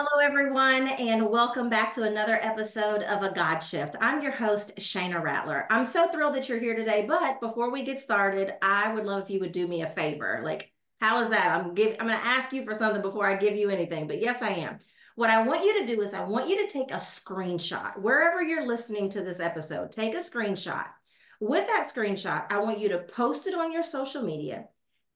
Hello, everyone, and welcome back to another episode of A God Shift. I'm your host, Shana Rattler. I'm so thrilled that you're here today. But before we get started, I would love if you would do me a favor. Like, how is that? I'm give, I'm going to ask you for something before I give you anything. But yes, I am. What I want you to do is I want you to take a screenshot wherever you're listening to this episode. Take a screenshot. With that screenshot, I want you to post it on your social media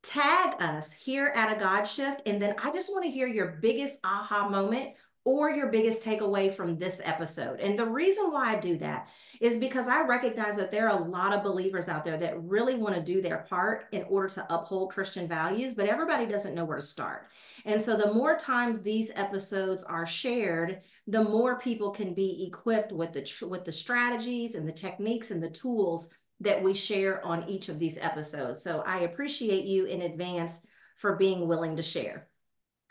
tag us here at a God Shift. And then I just want to hear your biggest aha moment or your biggest takeaway from this episode. And the reason why I do that is because I recognize that there are a lot of believers out there that really want to do their part in order to uphold Christian values, but everybody doesn't know where to start. And so the more times these episodes are shared, the more people can be equipped with the with the strategies and the techniques and the tools that we share on each of these episodes. So I appreciate you in advance for being willing to share.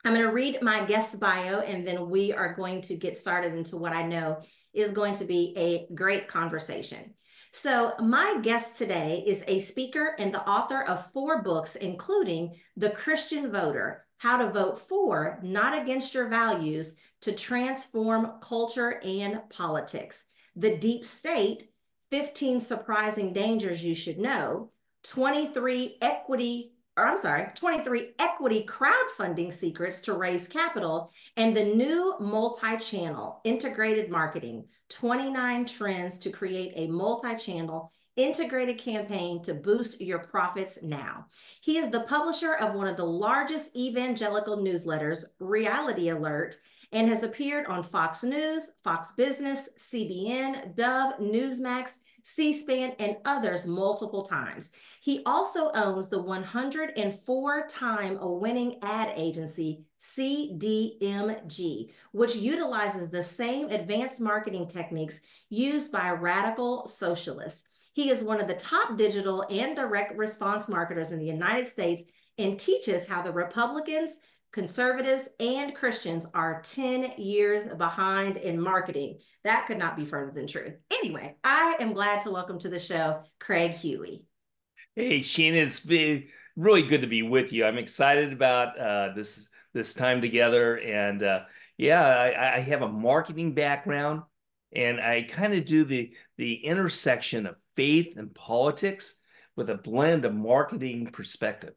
I'm going to read my guest bio and then we are going to get started into what I know is going to be a great conversation. So, my guest today is a speaker and the author of four books, including The Christian Voter How to Vote For, Not Against Your Values to Transform Culture and Politics, The Deep State 15 surprising dangers you should know, 23 equity, or I'm sorry, 23 equity crowdfunding secrets to raise capital, and the new multi-channel integrated marketing, 29 trends to create a multi-channel integrated campaign to boost your profits now. He is the publisher of one of the largest evangelical newsletters, Reality Alert, and has appeared on Fox News, Fox Business, CBN, Dove, Newsmax, C SPAN, and others multiple times. He also owns the 104 time winning ad agency, CDMG, which utilizes the same advanced marketing techniques used by radical socialists. He is one of the top digital and direct response marketers in the United States and teaches how the Republicans, conservatives and Christians are 10 years behind in marketing. That could not be further than true. Anyway, I am glad to welcome to the show Craig Huey. Hey, Shana, it's been really good to be with you. I'm excited about uh, this this time together, and uh, yeah, I, I have a marketing background, and I kind of do the the intersection of faith and politics with a blend of marketing perspective.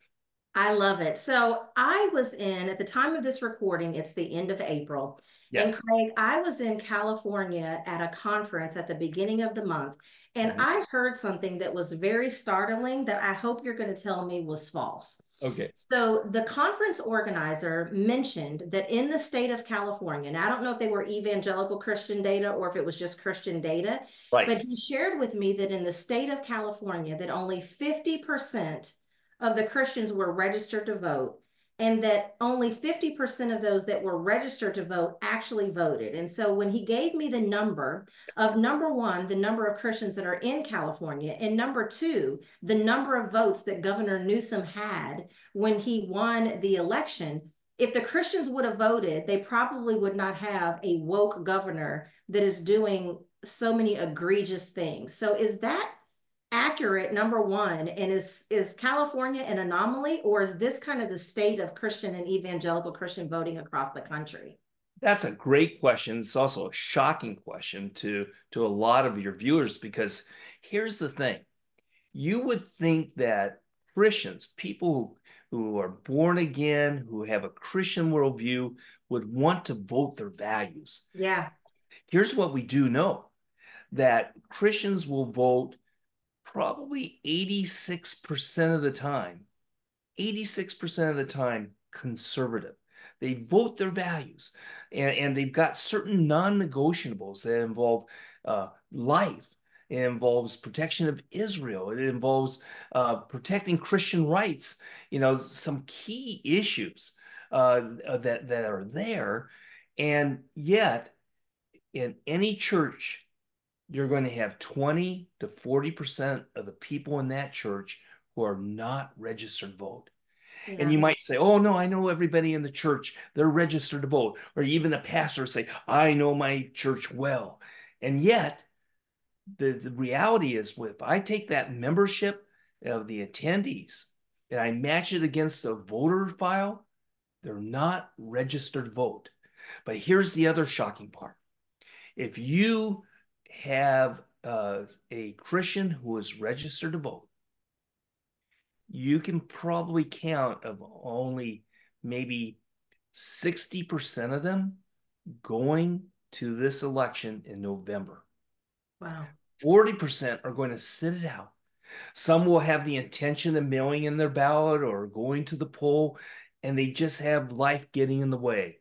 I love it. So I was in, at the time of this recording, it's the end of April. Yes. And Craig, I was in California at a conference at the beginning of the month, and mm-hmm. I heard something that was very startling that I hope you're going to tell me was false. Okay. So the conference organizer mentioned that in the state of California, and I don't know if they were evangelical Christian data or if it was just Christian data, right. but he shared with me that in the state of California that only 50% of the Christians were registered to vote and that only 50% of those that were registered to vote actually voted. And so when he gave me the number of number one, the number of Christians that are in California, and number two, the number of votes that Governor Newsom had when he won the election, if the Christians would have voted, they probably would not have a woke governor that is doing so many egregious things. So is that accurate number one and is is california an anomaly or is this kind of the state of christian and evangelical christian voting across the country? That's a great question. It's also a shocking question to to a lot of your viewers because here's the thing. You would think that christians people who, who are born again who have a christian worldview would want to vote their values. Yeah. Here's what we do know that christians will vote probably 86% of the time, 86% of the time, conservative. They vote their values and, and they've got certain non negotiables that involve uh, life. It involves protection of Israel. It involves uh, protecting Christian rights. You know, some key issues uh, that that are there, and yet, in any church you're going to have 20 to 40% of the people in that church who are not registered vote. Yeah. And you might say, oh, no, I know everybody in the church. They're registered to vote. Or even a pastor say, I know my church well. And yet, the, the reality is, if I take that membership of the attendees and I match it against a voter file, they're not registered vote. But here's the other shocking part. If you have uh, a Christian who is registered to vote, you can probably count of only maybe 60% of them going to this election in November. Wow. 40% are going to sit it out. Some will have the intention of mailing in their ballot or going to the poll, and they just have life getting in the way.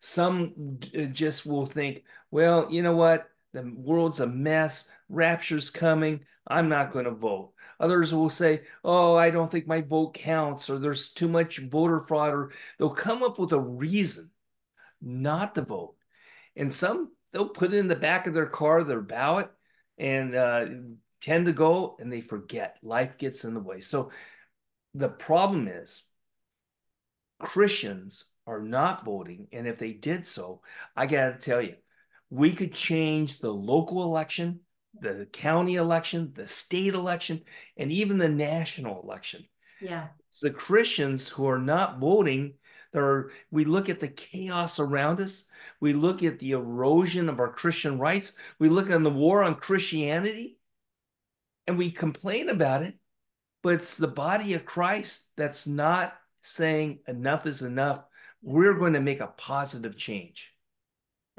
Some uh, just will think, well, you know what? The world's a mess. Rapture's coming. I'm not going to vote. Others will say, oh, I don't think my vote counts, or there's too much voter fraud, or they'll come up with a reason not to vote. And some, they'll put it in the back of their car, their ballot, and uh, tend to go and they forget. Life gets in the way. So the problem is Christians are not voting. And if they did so, I got to tell you, we could change the local election the county election, the state election, and even the national election. Yeah. It's the Christians who are not voting. There are, we look at the chaos around us. We look at the erosion of our Christian rights. We look at the war on Christianity and we complain about it. But it's the body of Christ that's not saying enough is enough. We're going to make a positive change.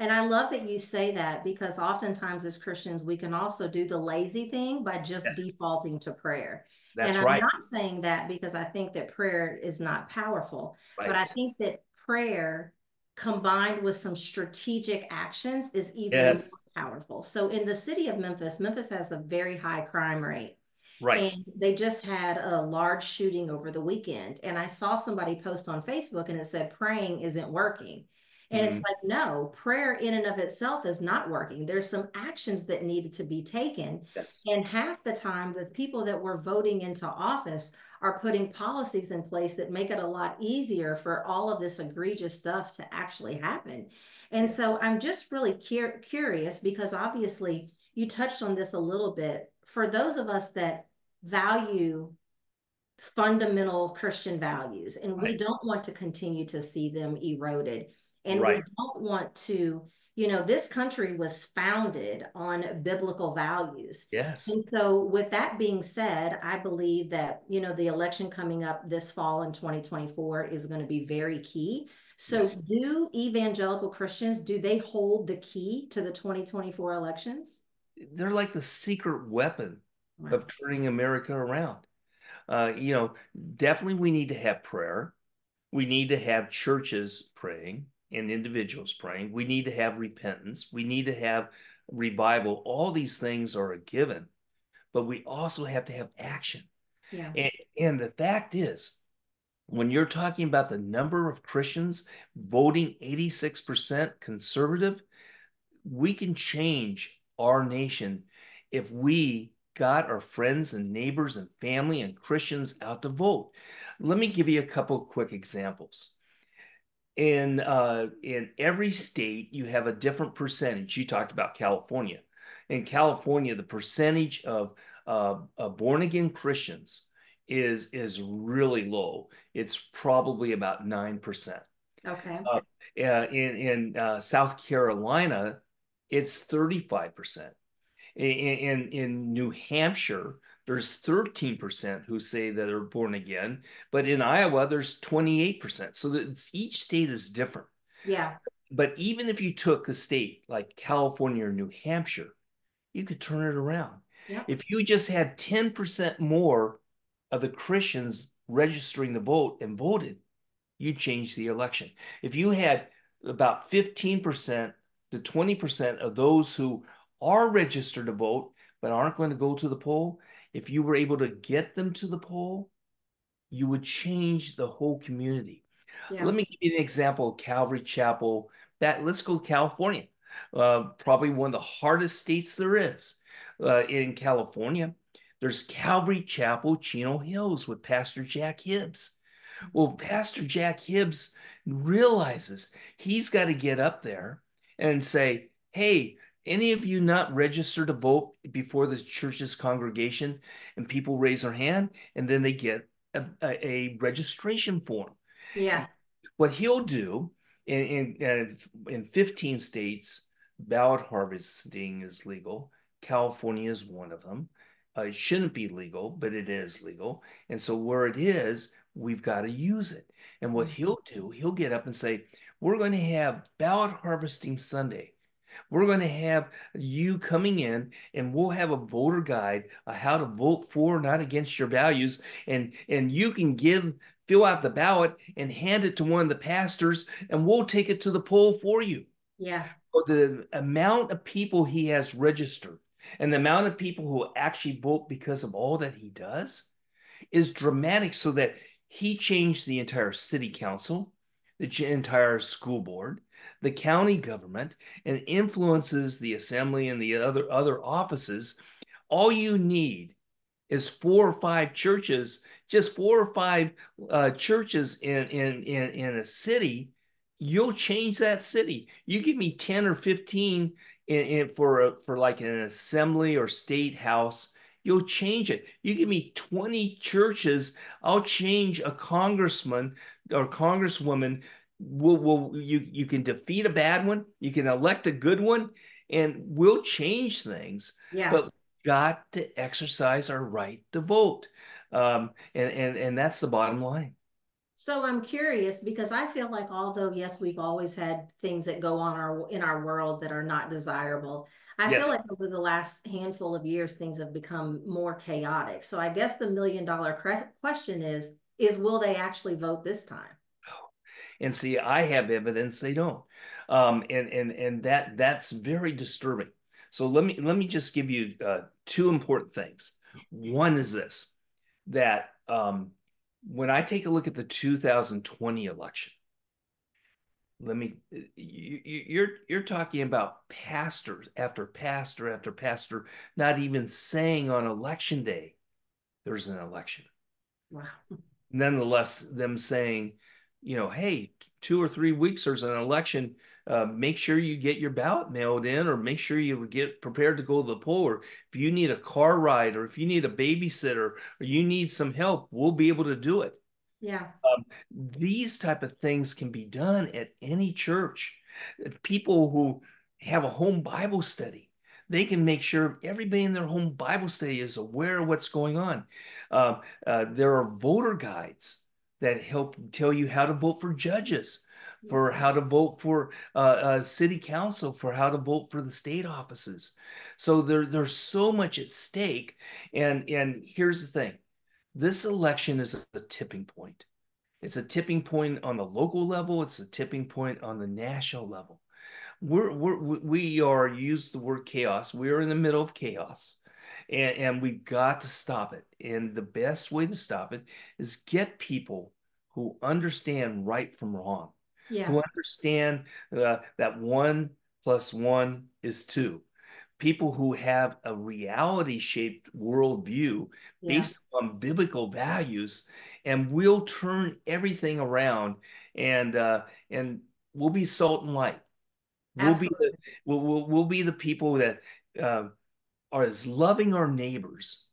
And I love that you say that because oftentimes as Christians, we can also do the lazy thing by just yes. defaulting to prayer. That's and I'm right. not saying that because I think that prayer is not powerful, right. but I think that prayer combined with some strategic actions is even yes. more powerful. So in the city of Memphis, Memphis has a very high crime rate. Right. And they just had a large shooting over the weekend. And I saw somebody post on Facebook and it said, praying isn't working. And mm-hmm. it's like, no, prayer in and of itself is not working. There's some actions that needed to be taken. Yes. And half the time, the people that were voting into office are putting policies in place that make it a lot easier for all of this egregious stuff to actually happen. And so I'm just really cur- curious because obviously you touched on this a little bit. For those of us that value fundamental Christian values and right. we don't want to continue to see them eroded and right. we don't want to, you know, this country was founded on biblical values. Yes. And so, with that being said, I believe that, you know, the election coming up this fall in 2024 is going to be very key. So, yes. do evangelical Christians, do they hold the key to the 2024 elections? They're like the secret weapon of turning America around. Uh, you know, definitely we need to have prayer. We need to have churches praying and individuals praying. We need to have repentance. We need to have revival. All these things are a given, but we also have to have action. Yeah. And, and the fact is, when you're talking about the number of Christians voting 86% conservative, we can change our nation if we got our friends and neighbors and family and Christians out to vote. Let me give you a couple quick examples in uh, in every state you have a different percentage. You talked about California. In California, the percentage of uh, uh, born again Christians is is really low. It's probably about nine percent. Okay. Uh, uh in in uh, South Carolina, it's thirty five percent. In in New Hampshire, there's 13% who say that are born again, but in Iowa, there's 28%. So that each state is different. Yeah. But even if you took a state like California or New Hampshire, you could turn it around. Yeah. If you just had 10% more of the Christians registering the vote and voted, you'd change the election. If you had about 15% to 20% of those who are registered to vote but aren't going to go to the poll, if you were able to get them to the poll, you would change the whole community. Yeah. Let me give you an example of Calvary Chapel. That let's go California, uh, probably one of the hardest states there is uh, in California. There's Calvary Chapel, Chino Hills, with Pastor Jack Hibbs. Well, Pastor Jack Hibbs realizes he's got to get up there and say, "Hey, any of you not register to vote before the church's congregation and people raise their hand and then they get a, a, a registration form yeah what he'll do in, in, in 15 states, ballot harvesting is legal. California is one of them. Uh, it shouldn't be legal, but it is legal. And so where it is, we've got to use it. And what he'll do, he'll get up and say, We're going to have ballot harvesting Sunday. We're going to have you coming in and we'll have a voter guide of how to vote for, not against your values. And, and you can give, fill out the ballot and hand it to one of the pastors and we'll take it to the poll for you. Yeah. The amount of people he has registered and the amount of people who actually vote because of all that he does is dramatic so that he changed the entire city council, the entire school board, the county government, and influences the assembly and the other other offices. All you need is four or five churches, just four or five uh, churches in, in in in a city. You'll change that city. You give me ten or fifteen in, in for a, for like an assembly or state house you'll change it. You give me 20 churches, I'll change a congressman or congresswoman. We'll, we'll, you, you can defeat a bad one, you can elect a good one, and we'll change things. Yeah. But got to exercise our right to vote. Um, and, and, and that's the bottom line. So I'm curious because I feel like although yes, we've always had things that go on our in our world that are not desirable. I yes. feel like over the last handful of years things have become more chaotic. So I guess the million dollar question is is will they actually vote this time? And see, I have evidence they don't. Um, and and and that that's very disturbing. So let me let me just give you uh, two important things. One is this that um, when I take a look at the 2020 election, let me you, you're you're talking about pastors after pastor after pastor not even saying on election day there's an election wow nonetheless them saying you know hey two or three weeks there's an election uh, make sure you get your ballot mailed in or make sure you get prepared to go to the poll. Or if you need a car ride or if you need a babysitter or you need some help we'll be able to do it. Yeah. Um, these type of things can be done at any church. People who have a home bible study they can make sure everybody in their home bible study is aware of what's going on. Uh, uh, there are voter guides that help tell you how to vote for judges for how to vote for uh, uh, city council, for how to vote for the state offices. So there, there's so much at stake. And, and here's the thing this election is a tipping point. It's a tipping point on the local level, it's a tipping point on the national level. We're, we're, we are, use the word chaos. We're in the middle of chaos. And, and we've got to stop it. And the best way to stop it is get people who understand right from wrong yeah. who understand uh, that one plus one is two. People who have a reality shaped worldview yeah. based on biblical values, and we'll turn everything around and uh, and we'll be salt and light. We'll be the we'll, we'll, we'll be the people that uh, are as loving our neighbors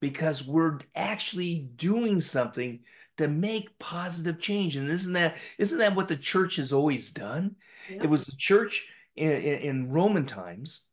because we're actually doing something to make positive change. And isn't that isn't that what the church has always done? Yeah. It was the church in, in, in Roman times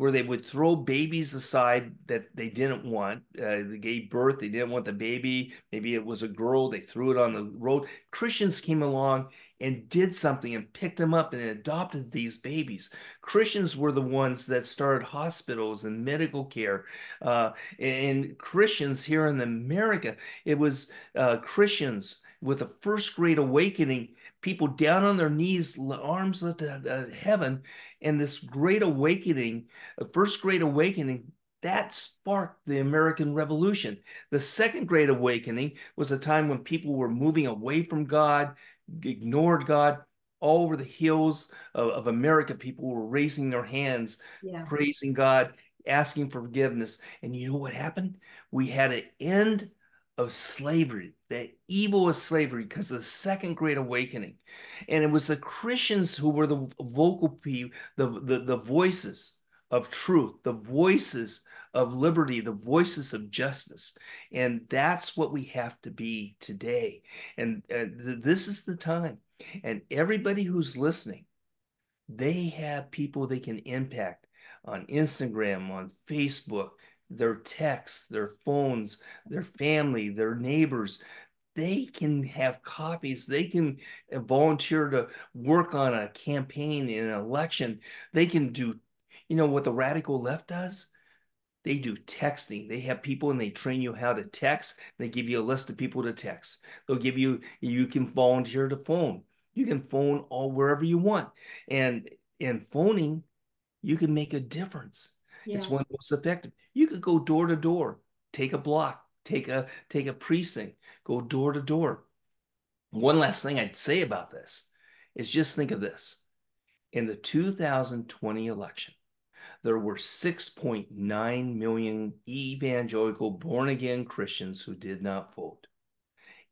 where they would throw babies aside that they didn't want. Uh, they gave birth, they didn't want the baby. Maybe it was a girl, they threw it on the road. Christians came along and did something and picked them up and adopted these babies. Christians were the ones that started hospitals and medical care. Uh, and Christians here in America, it was uh, Christians with the first great awakening, people down on their knees, arms lifted to heaven, and this great awakening, the first great awakening that sparked the American Revolution. The second Great Awakening was a time when people were moving away from God, ignored God. All over the hills of, of America, people were raising their hands, yeah. praising God, asking for forgiveness. And you know what happened? We had an end of slavery, the evil of slavery, because of the second great awakening. And it was the Christians who were the vocal people, the, the, the voices of truth, the voices of liberty, the voices of justice. And that's what we have to be today. And uh, th- this is the time. And everybody who's listening, they have people they can impact on Instagram, on Facebook, their texts, their phones, their family, their neighbors. They can have copies. They can uh, volunteer to work on a campaign in an election. They can do, you know, what the radical left does? They do texting. They have people and they train you how to text. They give you a list of people to text. They'll give you, you can volunteer to phone. You can phone all wherever you want. And in phoning, you can make a difference. Yeah. It's one of the most effective. You could go door to door, take a block, take a take a precinct, go door to door. One last thing I'd say about this is just think of this. In the 2020 election, there were 6.9 million evangelical born again Christians who did not vote.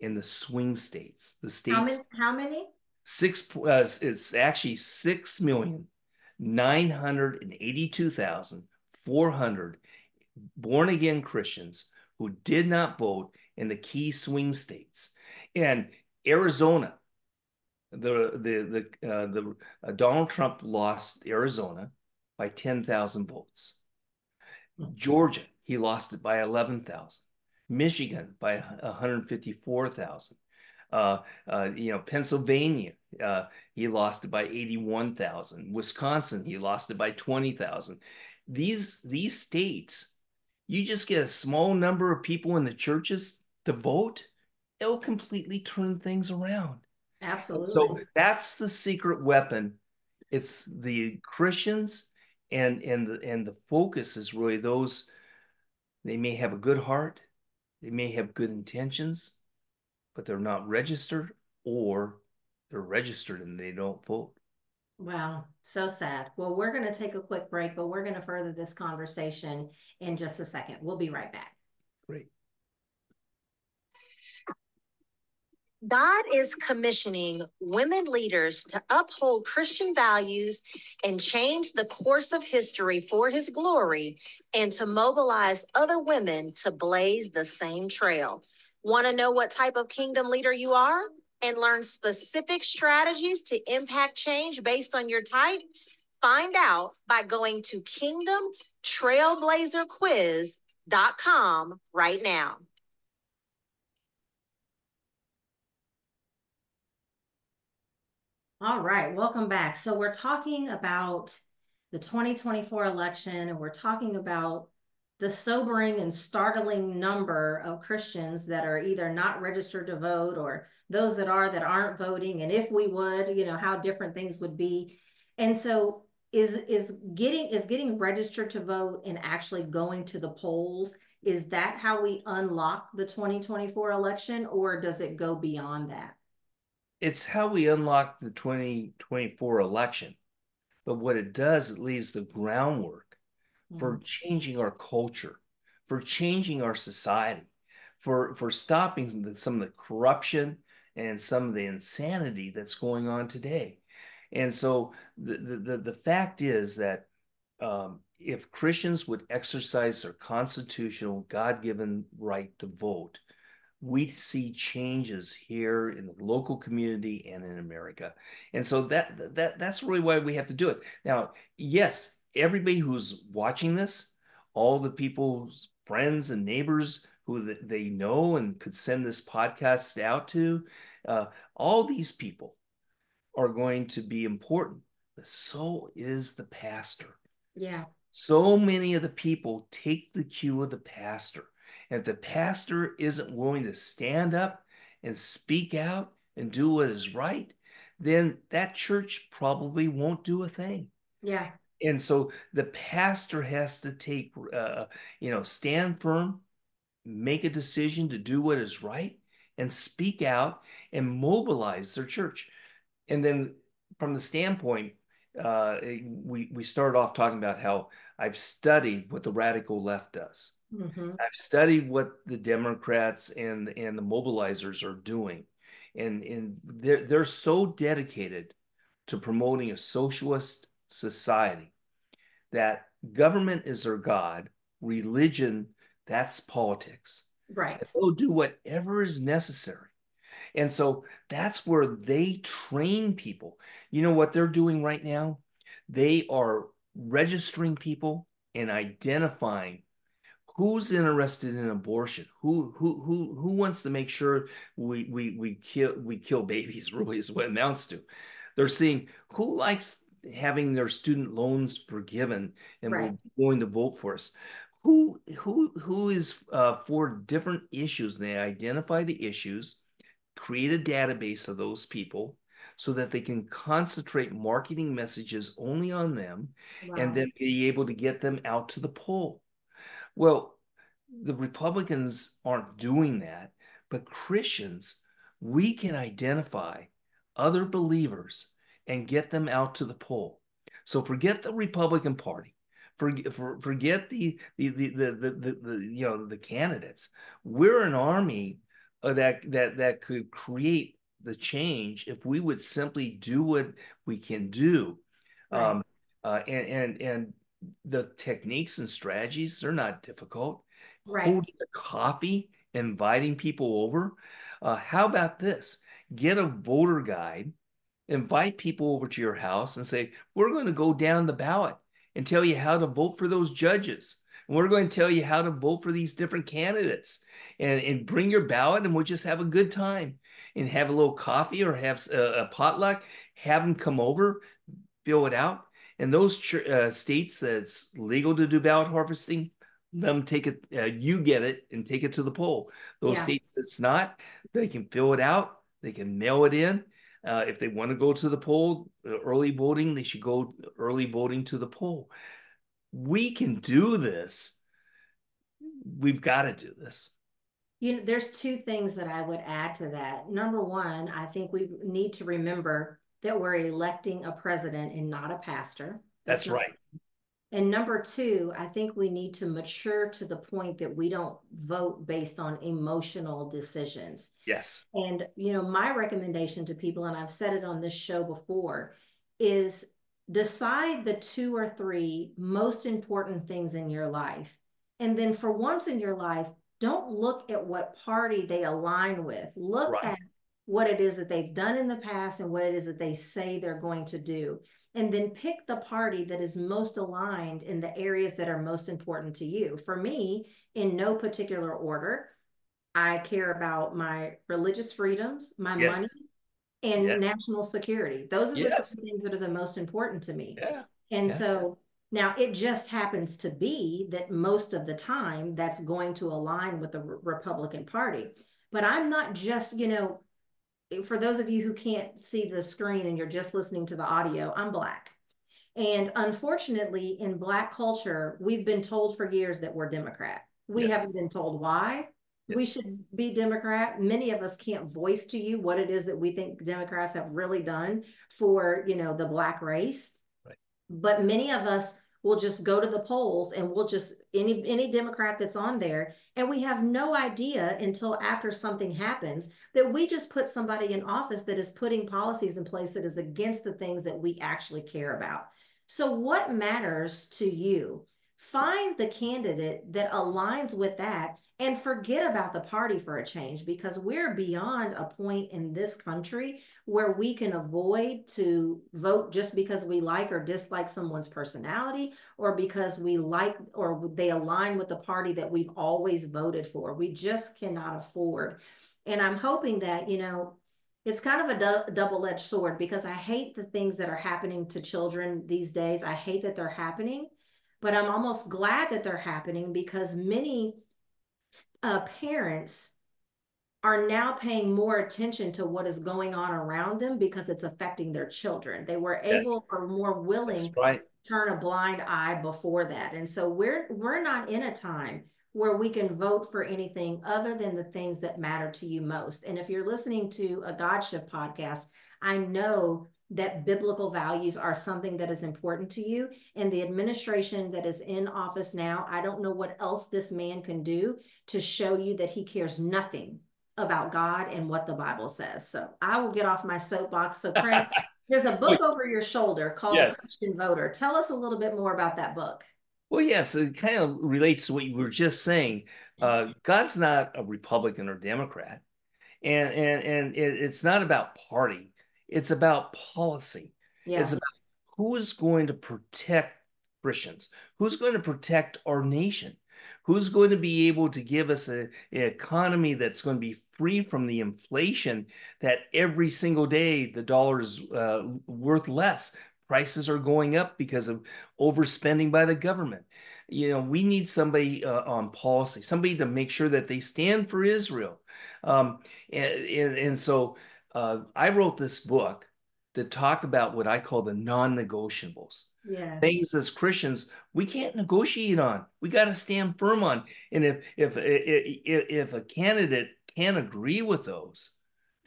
In the swing states, the states. How many? How many? Six. Uh, it's actually six million nine hundred and eighty-two thousand four hundred born again Christians who did not vote in the key swing states, and Arizona. The the the uh, the uh, Donald Trump lost Arizona by 10,000 votes. Georgia, he lost it by 11,000. Michigan by 154,000. Uh, uh, you know, Pennsylvania, uh, he lost it by 81,000. Wisconsin, he lost it by 20,000. These these states, you just get a small number of people in the churches to vote, it'll completely turn things around. Absolutely. So that's the secret weapon. It's the Christians and and the and the focus is really those they may have a good heart they may have good intentions but they're not registered or they're registered and they don't vote wow so sad. Well we're going to take a quick break but we're going to further this conversation in just a second. We'll be right back. Great. God is commissioning women leaders to uphold Christian values and change the course of history for his glory and to mobilize other women to blaze the same trail. Want to know what type of kingdom leader you are and learn specific strategies to impact change based on your type? Find out by going to kingdomtrailblazerquiz.com right now. All right, welcome back. So we're talking about the 2024 election and we're talking about the sobering and startling number of Christians that are either not registered to vote or those that are that aren't voting and if we would, you know, how different things would be. And so is is getting is getting registered to vote and actually going to the polls is that how we unlock the 2024 election or does it go beyond that? it's how we unlock the 2024 election. But what it does, it leaves the groundwork mm-hmm. for changing our culture, for changing our society, for, for stopping the, some of the corruption and some of the insanity that's going on today. And so the, the, the fact is that um, if Christians would exercise their constitutional, God given right to vote, we see changes here in the local community and in America. And so that that that's really why we have to do it. Now, yes, everybody who's watching this, all the people's friends and neighbors who they know and could send this podcast out to, uh, all these people are going to be important. But so is the pastor. Yeah. So many of the people take the cue of the pastor and if the pastor isn't willing to stand up and speak out and do what is right, then that church probably won't do a thing. Yeah. And so the pastor has to take, uh, you know, stand firm, make a decision to do what is right, and speak out and mobilize their church. And then from the standpoint, uh, we we started off talking about how I've studied what the radical left does. Mm-hmm. I've studied what the Democrats and and the mobilizers are doing, and and they're they're so dedicated to promoting a socialist society that government is their god, religion that's politics. Right. they'll do whatever is necessary. And so that's where they train people. You know what they're doing right now? They are registering people and identifying who's interested in abortion who who who who wants to make sure we we we kill we kill babies really is what it amounts to they're seeing who likes having their student loans forgiven and right. going to vote for us who who who is uh, for different issues they identify the issues create a database of those people so that they can concentrate marketing messages only on them wow. and then be able to get them out to the poll. Well, the Republicans aren't doing that, but Christians, we can identify other believers and get them out to the poll. So forget the Republican Party. Forget, forget the the, the the the the you know the candidates. We're an army that that that could create the change if we would simply do what we can do. Right. Um, uh, and, and, and the techniques and strategies, they're not difficult. Right. Holding a coffee, inviting people over. Uh, how about this? Get a voter guide, invite people over to your house and say, we're going to go down the ballot and tell you how to vote for those judges. And we're going to tell you how to vote for these different candidates and, and bring your ballot and we'll just have a good time and have a little coffee or have a, a potluck, have them come over, fill it out. And those uh, states that's legal to do ballot harvesting, them take it, uh, you get it and take it to the poll. Those yeah. states that's not, they can fill it out, they can mail it in. Uh, if they want to go to the poll, uh, early voting, they should go early voting to the poll. We can do this. We've got to do this. You know, there's two things that I would add to that. Number one, I think we need to remember that we're electing a president and not a pastor. That's, That's right. And number two, I think we need to mature to the point that we don't vote based on emotional decisions. Yes. And, you know, my recommendation to people, and I've said it on this show before, is decide the two or three most important things in your life. And then for once in your life, don't look at what party they align with. Look right. at what it is that they've done in the past and what it is that they say they're going to do. And then pick the party that is most aligned in the areas that are most important to you. For me, in no particular order, I care about my religious freedoms, my yes. money, and yes. national security. Those are yes. the things that are the most important to me. Yeah. And yeah. so now, it just happens to be that most of the time that's going to align with the Republican Party. But I'm not just, you know, for those of you who can't see the screen and you're just listening to the audio, I'm Black. And unfortunately, in Black culture, we've been told for years that we're Democrat. We yes. haven't been told why yes. we should be Democrat. Many of us can't voice to you what it is that we think Democrats have really done for, you know, the Black race. But many of us will just go to the polls and we'll just any any Democrat that's on there, and we have no idea until after something happens that we just put somebody in office that is putting policies in place that is against the things that we actually care about. So what matters to you? Find the candidate that aligns with that and forget about the party for a change because we're beyond a point in this country where we can avoid to vote just because we like or dislike someone's personality or because we like or they align with the party that we've always voted for. We just cannot afford. And I'm hoping that, you know, it's kind of a du- double-edged sword because I hate the things that are happening to children these days. I hate that they're happening, but I'm almost glad that they're happening because many uh, parents are now paying more attention to what is going on around them because it's affecting their children. They were able yes. or more willing right. to turn a blind eye before that. And so we're we're not in a time where we can vote for anything other than the things that matter to you most. And if you're listening to a God Shift podcast, I know that biblical values are something that is important to you. And the administration that is in office now, I don't know what else this man can do to show you that he cares nothing about God and what the Bible says. So I will get off my soapbox. So, Craig, there's a book over your shoulder called yes. Christian Voter. Tell us a little bit more about that book. Well, yes, it kind of relates to what you were just saying. Uh, God's not a Republican or Democrat. and and and it, it's not about party it's about policy. Yeah. it's about who is going to protect christians who's going to protect our nation who's going to be able to give us a, an economy that's going to be free from the inflation that every single day the dollar is uh, worth less. Prices are going up because of overspending by the government. You know we need somebody uh, on policy somebody to make sure that they stand for israel. Um, and, and, and so uh, i wrote this book that talked about what i call the non-negotiables Yeah. things as christians we can't negotiate on we got to stand firm on and if if if if a candidate can't agree with those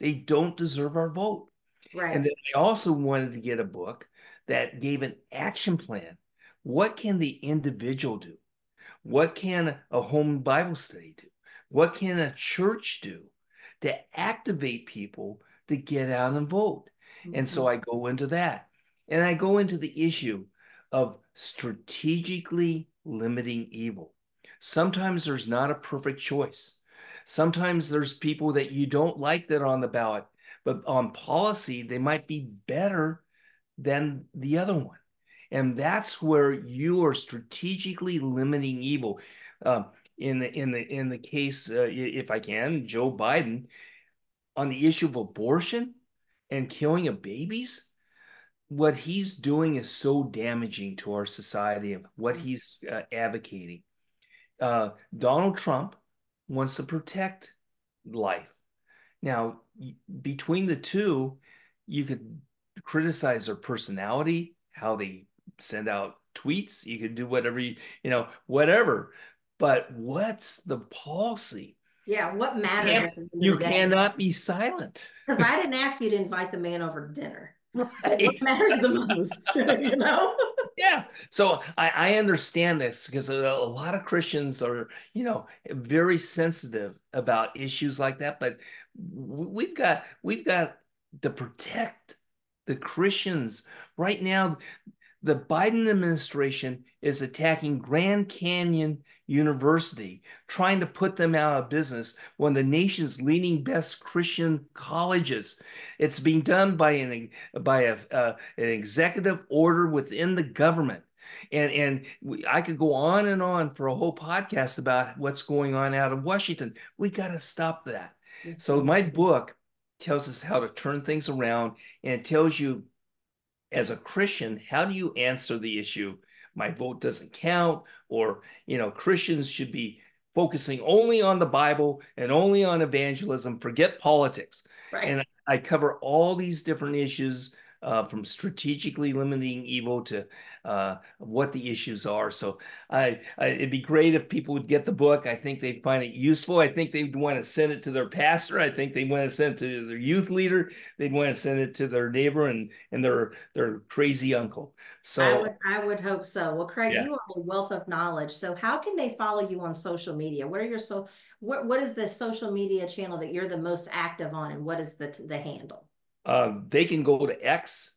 they don't deserve our vote Right. and then I also wanted to get a book that gave an action plan. What can the individual do? What can a home Bible study do? What can a church do to activate people to get out and vote? And so I go into that. And I go into the issue of strategically limiting evil. Sometimes there's not a perfect choice. Sometimes there's people that you don't like that are on the ballot, but on policy, they might be better than the other one. And that's where you are strategically limiting evil. Uh, in the in the in the case, uh, if I can, Joe Biden, on the issue of abortion and killing of babies, what he's doing is so damaging to our society and what he's uh, advocating. Uh, Donald Trump wants to protect life. Now, between the two, you could criticize their personality, how they send out tweets. You could do whatever you, you know, whatever. But what's the policy? Yeah. What matters? Can't- at the end of You cannot be silent. Because I didn't ask you to invite the man over to dinner. Right. What matters the most, you know? Yeah. So I, I understand this because a, a lot of Christians are, you know, very sensitive about issues like that. But we've got we've got to protect the Christians right now. The Biden administration is attacking Grand Canyon University, trying to put them out of business, one of the nation's leading best Christian colleges. It's being done by an by a uh, an executive order within the government. And and we, I could go on and on for a whole podcast about what's going on out of Washington. We got to stop that. So my book tells us how to turn things around and it tells you as a Christian, how do you answer the issue? My vote doesn't count, or you know, Christians should be focusing only on the Bible and only on evangelism, forget politics. Right. And I cover all these different issues uh, from strategically limiting evil to uh, what the issues are. So I, I, it'd be great if people would get the book. I think they'd find it useful. I think they'd want to send it to their pastor. I think they want to send it to their youth leader. They'd want to send it to their neighbor and and their their crazy uncle. I So would, I would hope so. Well, Craig, Yeah. you are a wealth of knowledge. So how can they follow you on social media? What are your so what what is the social media channel that you're the most active on and what is the the handle? Uh, they can go to X,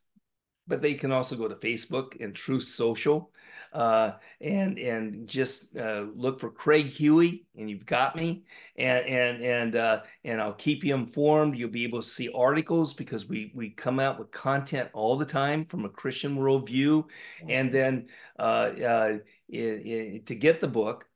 but they can also go to Facebook and Truth Social, uh, and and just uh, look for Craig Huey, and you've got me, and and and uh, and I'll keep you informed. You'll be able to see articles because we we come out with content all the time from a Christian worldview, and then uh, uh, i- i- to get the book,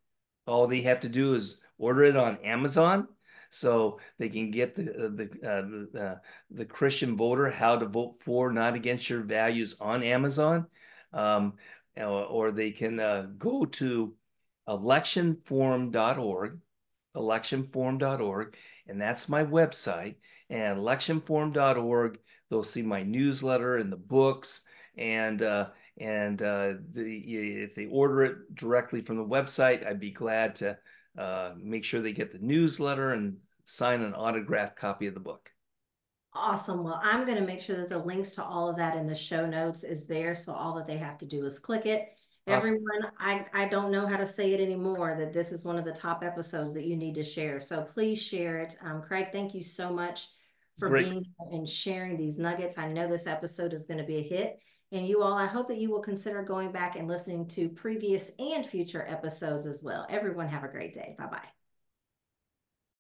all they have to do is order it on Amazon. So they can get the uh, the uh, the, uh, the Christian voter, how to vote for, not against your values on Amazon, um, or, they can uh, go to electionforum.org, electionforum.org, and that's my website. And electionforum.org, they'll see my newsletter and the books, and uh, and uh, the if they order it directly from the website, I'd be glad to uh, make sure they get the newsletter and sign an autographed copy of the book. Awesome. Well, I'm going to make sure that the links to all of that in the show notes is there. So all that they have to do is click it. Awesome. Everyone, I, I don't know how to say it anymore, that this is one of the top episodes that you need to share. So please share it. Um, Craig, thank you so much for Great. being here and sharing these nuggets. I know this episode is going to be a hit. And you all, I hope that you will consider going back and listening to previous and future episodes as well. Everyone have a great day. Bye-bye.